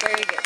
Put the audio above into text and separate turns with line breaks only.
Very good.